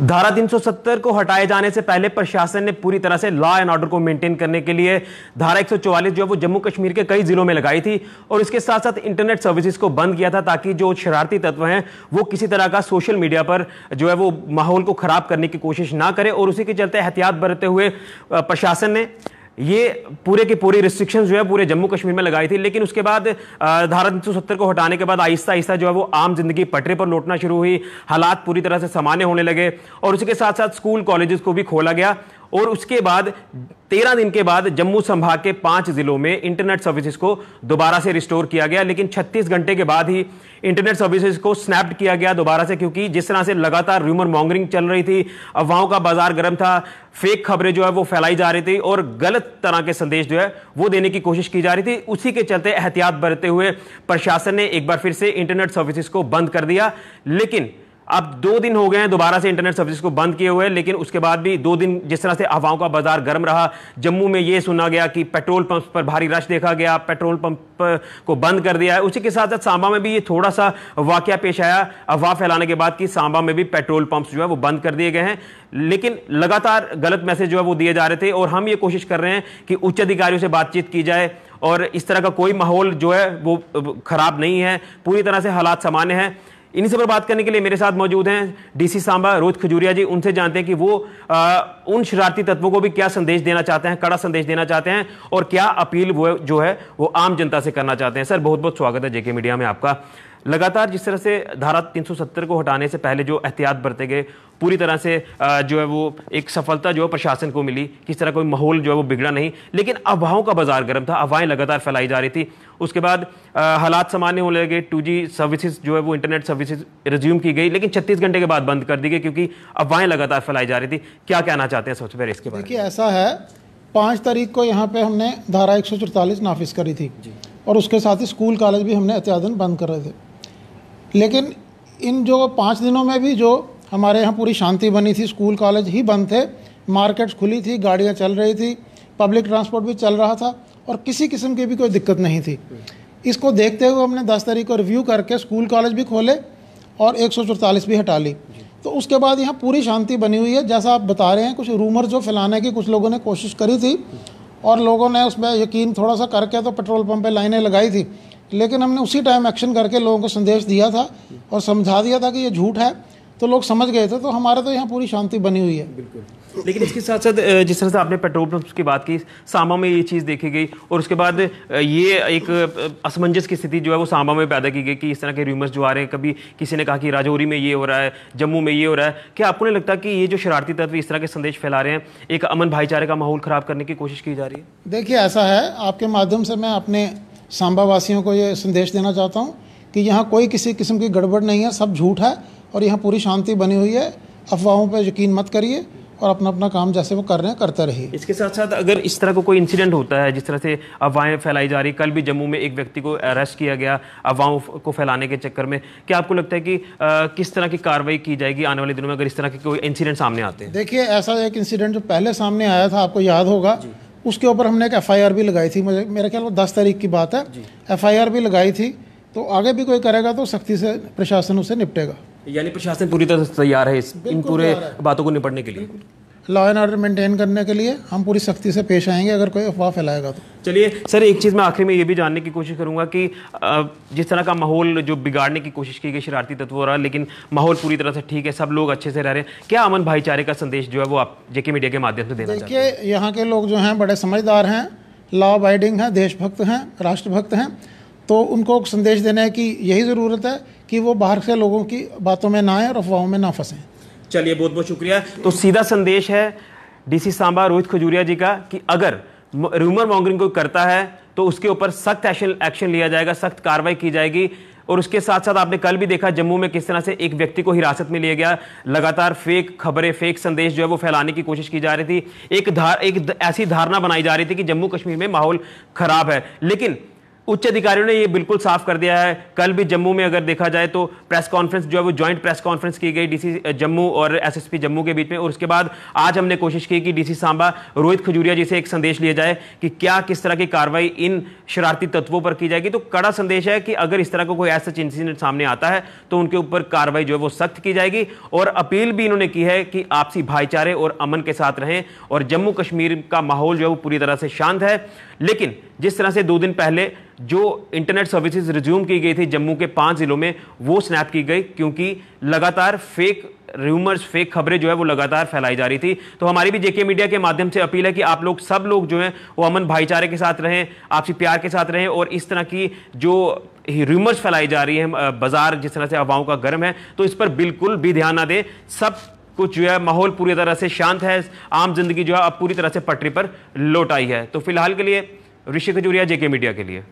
धारा 370 को हटाए जाने से पहले प्रशासन ने पूरी तरह से लॉ एंड ऑर्डर को मेंटेन करने के लिए धारा 144 जो है वो जम्मू कश्मीर के कई जिलों में लगाई थी और इसके साथ साथ इंटरनेट सर्विसेज़ को बंद किया था ताकि जो शरारती तत्व हैं वो किसी तरह का सोशल मीडिया पर जो है वो माहौल को खराब करने की कोशिश ना करे और उसी के चलते एहतियात बरते हुए प्रशासन ने ये पूरे की पूरी रिस्ट्रिक्शन जो है पूरे जम्मू कश्मीर में लगाई थी, लेकिन उसके बाद धारा तीन को हटाने के बाद आहिस्ता आहिस्ता जो है वो आम ज़िंदगी पटरे पर लौटना शुरू हुई। हालात पूरी तरह से सामान्य होने लगे और उसके साथ साथ स्कूल, कॉलेजेस को भी खोला गया। और उसके बाद, तेरह दिन के बाद जम्मू संभाग के पाँच जिलों में इंटरनेट सर्विसेज़ को दोबारा से रिस्टोर किया गया। लेकिन 36 घंटे के बाद ही इंटरनेट सर्विसेज़ को स्नैप्ड किया गया दोबारा से, क्योंकि जिस तरह से लगातार र्यूमर मॉन्गरिंग चल रही थी, अफवाहों का बाज़ार गर्म था फेक खबरें जो है वो फैलाई जा रही थी और गलत तरह के संदेश जो है वो देने की कोशिश की जा रही थी। उसी के चलते एहतियात बरतते हुए प्रशासन ने एक बार फिर से इंटरनेट सर्विसेज़ को बंद कर दिया। लेकिन अब दो दिन हो गए हैं दोबारा से इंटरनेट सर्विस को बंद किए हुए, लेकिन उसके बाद भी दो दिन जिस तरह से हवाओं का बाज़ार गर्म रहा, जम्मू में यह सुना गया कि पेट्रोल पंप पर भारी रश देखा गया, पेट्रोल पंप को बंद कर दिया है। उसी के साथ साथ सांबा में भी ये थोड़ा सा वाक्य पेश आया, अफवाह फैलाने के बाद कि सांबा में भी पेट्रोल पंप जो है वो बंद कर दिए गए हैं। लेकिन लगातार गलत मैसेज जो है वो दिए जा रहे थे, और हम ये कोशिश कर रहे हैं कि उच्च अधिकारियों से बातचीत की जाए, और इस तरह का कोई माहौल जो है वो खराब नहीं है। पूरी तरह से हालात सामान्य हैं। इन्हीं से पर बात करने के लिए मेरे साथ मौजूद हैं डीसी सांबा रोहित खजूरिया जी। उनसे जानते हैं कि वो आ, उन शरारती तत्वों को भी क्या संदेश देना चाहते हैं कड़ा संदेश देना चाहते हैं और क्या अपील वो जो है वो आम जनता से करना चाहते हैं। सर बहुत बहुत स्वागत है जेके मीडिया में आपका। लगातार जिस तरह से धारा 370 को हटाने से पहले जो एहतियात बरते गए पूरी तरह से जो है वो एक सफलता जो है प्रशासन को मिली किस तरह कोई माहौल जो है वो बिगड़ा नहीं। लेकिन अफवाहों का बाज़ार गर्म था अफवाहें लगातार फैलाई जा रही थी। उसके बाद हालात सामान्य होने लगे टू जी सर्विसेज़ जो है वो इंटरनेट सर्विसेज़ रिज्यूम की गई लेकिन छत्तीस घंटे के बाद बंद कर दी गई क्योंकि अफवाहें लगातार फैलाई जा रही थी। क्या कहना चाहते हैं सबसे पहले इसके बाद देखिए ऐसा है पाँच तारीख को यहाँ पे हमने धारा एक नाफिज करी थी। और उसके साथ ही स्कूल कॉलेज भी हमने एहतियातन बंद कर रहे थे। लेकिन इन जो पाँच दिनों में भी जो हमारे यहाँ पूरी शांति बनी थी, स्कूल, कॉलेज ही बंद थे, मार्केट्स खुली थी, गाड़ियाँ चल रही थी, पब्लिक ट्रांसपोर्ट भी चल रहा था और किसी किस्म की भी कोई दिक्कत नहीं थी। इसको देखते हुए हमने दस तारीख को रिव्यू करके स्कूल, कॉलेज भी खोले और एक भी हटा ली। तो उसके बाद यहाँ पूरी शांति बनी हुई है। जैसा आप बता रहे हैं, कुछ रूमर जो फैलाने की कुछ लोगों ने कोशिश करी थी और लोगों ने उसमें यकीन थोड़ा सा करके तो पेट्रोल पंप पे लाइनें लगाई थी। लेकिन हमने उसी टाइम एक्शन करके लोगों को संदेश दिया था और समझा दिया था कि ये झूठ है। तो लोग समझ गए थे तो हमारे तो यहाँ पूरी शांति बनी हुई है। बिल्कुल। लेकिन इसके साथ साथ जिस तरह से आपने पेट्रोल पंप की बात की सांबा में ये चीज़ देखी गई और उसके बाद ये एक असमंजस की स्थिति जो है वो सांबा में पैदा की गई कि इस तरह के र्यूमर्स जो आ रहे हैं कभी किसी ने कहा कि राजौरी में ये हो रहा है जम्मू में ये हो रहा है क्या आपको नहीं लगता कि ये जो शरारती तत्व इस तरह के संदेश फैला रहे हैं एक अमन भाईचारे का माहौल ख़राब करने की कोशिश की जा रही है? देखिए ऐसा है आपके माध्यम से मैं अपने सांबा वासियों को ये संदेश देना चाहता हूँ कि यहाँ कोई किसी किस्म की गड़बड़ नहीं है सब झूठ है और यहाँ पूरी शांति बनी हुई है। अफवाहों पर यकीन मत करिए और अपना अपना काम जैसे वो कर रहे हैं करते रहिए। इसके साथ साथ अगर इस तरह का को कोई इंसिडेंट होता है जिस तरह से अफवाहें फैलाई जा रही कल भी जम्मू में एक व्यक्ति को अरेस्ट किया गया अफवाहों को फैलाने के चक्कर में क्या आपको लगता है कि आ, किस तरह की कार्रवाई की जाएगी आने वाले दिनों में अगर इस तरह के कोई इंसिडेंट सामने आते हैं? देखिए ऐसा एक इंसिडेंट जो पहले सामने आया था आपको याद होगा उसके ऊपर हमने एक एफआईआर भी लगाई थी। मुझे मेरे ख्याल में दस तारीख की बात है। एफआईआर भी लगाई थी तो आगे भी कोई करेगा तो सख्ती से प्रशासन उसे निपटेगा। यानी प्रशासन पूरी तरह से तैयार है इन पूरे बातों को निपटने के लिए? लॉ एंड ऑर्डर मेंटेन करने के लिए हम पूरी सख्ती से पेश आएँगे अगर कोई अफवाह फैलाएगा तो। चलिए सर एक चीज़ मैं आखिर में ये भी जानने की कोशिश करूँगा कि जिस तरह का माहौल जो बिगाड़ने की कोशिश की गई शरारती तत्व हो रहा है लेकिन माहौल पूरी तरह से ठीक है सब लोग अच्छे से रह रहे हैं। क्या अमन भाईचारे का संदेश जो है वो आप जेके मीडिया के माध्यम से देना देखिए यहाँ के लोग जो हैं बड़े समझदार हैं लॉ अबाइडिंग हैं देशभक्त हैं राष्ट्रभक्त हैं तो उनको संदेश देने की यही ज़रूरत है कि वो बाहर से लोगों की बातों में ना आए और अफवाहों में ना फंसें। चलिए बहुत बहुत शुक्रिया। तो सीधा संदेश है डीसी सांबा रोहित खजूरिया जी का कि अगर रूमर मॉन्गरिंग कोई करता है तो उसके ऊपर सख्त एक्शन लिया जाएगा, सख्त कार्रवाई की जाएगी। और उसके साथ साथ आपने कल भी देखा जम्मू में किस तरह से एक व्यक्ति को हिरासत में लिया गया। लगातार फेक खबरें फेक संदेश जो है वो फैलाने की कोशिश की जा रही थी। एक धार एक ऐसी धारणा बनाई जा रही थी कि जम्मू कश्मीर में माहौल खराब है। लेकिन उच्च अधिकारियों ने ये बिल्कुल साफ़ कर दिया है। कल भी जम्मू में अगर देखा जाए तो प्रेस कॉन्फ्रेंस जो है वो ज्वाइंट प्रेस कॉन्फ्रेंस की गई डीसी जम्मू और एसएसपी जम्मू के बीच में। और उसके बाद आज हमने कोशिश की कि डीसी सांबा, रोहित खजूरिया जी से एक संदेश लिया जाए कि क्या किस तरह की कार्रवाई इन शरारती तत्वों पर की जाएगी। तो कड़ा संदेश है कि अगर इस तरह का कोई ऐसा इंसिडेंट सामने आता है तो उनके ऊपर कार्रवाई जो है वो सख्त की जाएगी। और अपील भी इन्होंने की है कि आपसी भाईचारे और अमन के साथ रहें और जम्मू कश्मीर का माहौल जो है वो पूरी तरह से शांत है। लेकिन जिस तरह से दो दिन पहले जो इंटरनेट सर्विसेज़ रिज्यूम की गई थी जम्मू के पाँच जिलों में, वो स्नैप की गई क्योंकि लगातार फेक र्यूमर्स फेक खबरें जो है वो लगातार फैलाई जा रही थी। तो हमारी भी जेके मीडिया के माध्यम से अपील है कि आप लोग, सब लोग जो हैं, वो अमन भाईचारे के साथ रहें, आपसी प्यार के साथ रहें और इस तरह की जो रूमर्स फैलाई जा रही है बाज़ार जिस तरह से हवाओं का गर्म है तो इस पर बिल्कुल भी ध्यान ना दें। सब कुछ जो है, माहौल पूरी तरह से शांत है, आम ज़िंदगी जो है, अब पूरी तरह से पटरी पर लौट आई है। तो फ़िलहाल के लिए ऋषि खजूरिया जेके मीडिया के लिए।